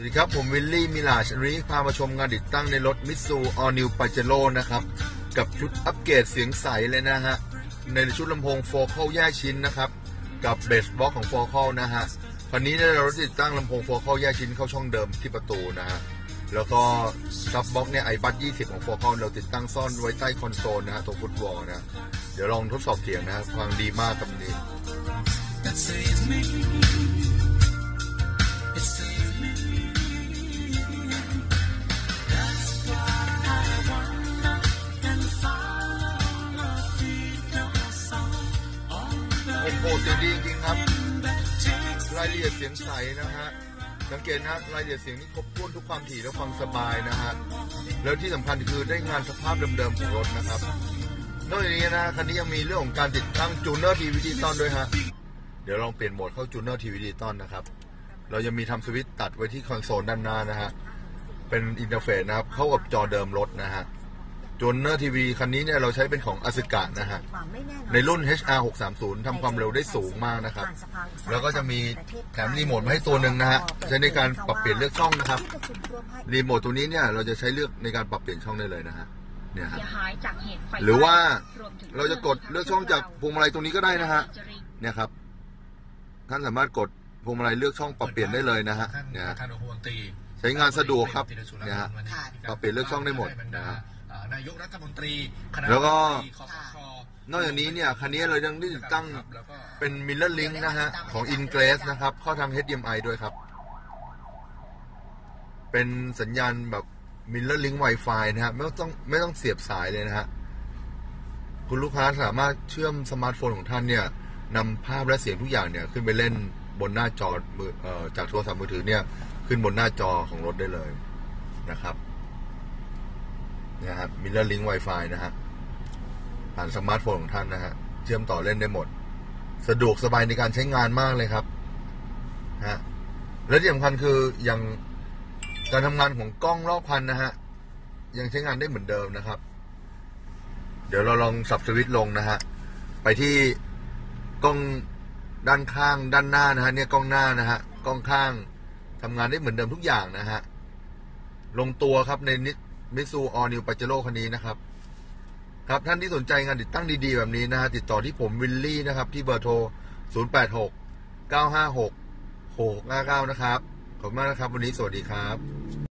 สวัสดีครับ ผม Willy Mirage วันนี้พามาชมงานติดตั้งในรถมิ t ซูออนิวปาเจโ o นะครับ กับชุดอัปเกรดเสียงใสเลยนะฮะ ในชุดลำโพง Focal แยกชิ้นนะครับ กับ bass box ของ Focal นะฮะคันนี้เนี่ยเราติดตั้งลำโพง Focal แยกชิ้นเข้าช่องเดิมที่ประตูนะฮะ แล้วก็ sub box เนี่ย iBus 20ของ Focal เราติดตั้งซ่อนไว้ใต้คอนโซลนะฮะตรงฟุตบอลนะ เดี๋ยวลองทดสอบเสียงนะฮะฟังดีมากคำนี้ โอ้โหเสียงดีจริงครับ รายละเอียดเสียงใสนะฮะ สังเกตนะรายละเอียดเสียงนี่ครบถ้วนทุกความถี่และฟังสบายนะฮะ แล้วที่สำคัญคือได้งานสภาพเดิมๆของรถนะครับ นอกจากนี้นะคันนี้ยังมีเรื่องของการติดตั้ง tuner ทีวีดิจิตอลด้วยฮะ เดี๋ยวลองเปลี่ยนโหมดเข้า tuner ทีวีดิจิตอลนะครับ เรายังมีทำสวิตช์ตัดไว้ที่คอนโซลด้านหน้านะฮะ เป็น interface นะครับ เข้ากับจอเดิมรถนะฮะ tuner ทีวีคันนี้เนี่ยเราใช้เป็นของอ s กะนะฮะ ในรุ่น HR 630ทำความเร็วได้สูงมากนะครับ แล้วก็จะมีแถมรีโมทมาให้ตัวหนึ่งนะฮะ ใช้ในการปรับเปลี่ยนเลือกช่องนะครับ รีโมทตัวนี้เนี่ยเราจะใช้เลือกในการปรับเปลี่ยนช่องได้เลยนะฮะ เนี่ยฮะเสียหายจากเหตุไฟหรือว่ารวมถึงเราจะกดเลือกช่องจากพวงมาลัยตรงนี้ก็ได้นะฮะ เนี่ยครับ ท่านสามารถกดพวงมาลัยเลือกช่องปรับเปลี่ยนได้เลยนะฮะท่านเนี่ยปฮะระธานองคมนตรีใช้งานสะดวกครับธีสุรเนี่ยฮะวันนี้ปรับเปลี่ยนเลือกช่องได้หมดนะฮะอ่า นายกรัฐมนตรีคณะแล้วก็รัฐมนตรีคสช นอกจากนี้เนี่ยคันนี้เรายังได้ติดตั้งครับแล้วก็เป็น Mirror Link นะฮะ ของ Ingress นะครับ เข้าทาง HDMI ด้วยครับ เป็นสัญญาณแบบ Mirror Link Wi-Fi นะฮะ ไม่ต้องไม่ต้องเสียบสายเลยนะฮะ คุณลูกค้าสามารถเชื่อมสมาร์ทโฟนของท่านเนี่ยนำภาพและเสียงทุกอย่างเนี่ย ขึ้นไปเล่นบนหน้าจอมือเอ่อจากโทรศัพท์มือถือเนี่ย ขึ้นบนหน้าจอของรถได้เลยนะครับเนี่ยครับ Mirror Link Wi-Fi นะฮะผ่านสมาร์ทโฟนของท่านนะฮะเชื่อมต่อเล่นได้หมด สะดวกสบายในการใช้งานมากเลยครับฮะและที่สำคัญคืออย่างการทำงานของกล้องรอบคันนะฮะยังใช้งานได้เหมือนเดิมนะครับ เดี๋ยวเราลองสับสวิตช์ลงนะฮะไปที่กล้องด้านข้างด้านหน้านะฮะเนี่ยกล้องหน้านะฮะกล้องข้างทำงานได้เหมือนเดิมทุกอย่างนะฮะลงตัวครับในนิ มิซูออนิวปาเจโร่คันนี้นะครับ ครับท่านที่สนใจงานติดตั้งดีๆแบบนี้นะฮะติดต่อที่ผมวิลลี่นะครับ ที่เบอร์โทร 086 956 659 นะครับ ขอบคุณมากนะครับ วันนี้สวัสดีครับ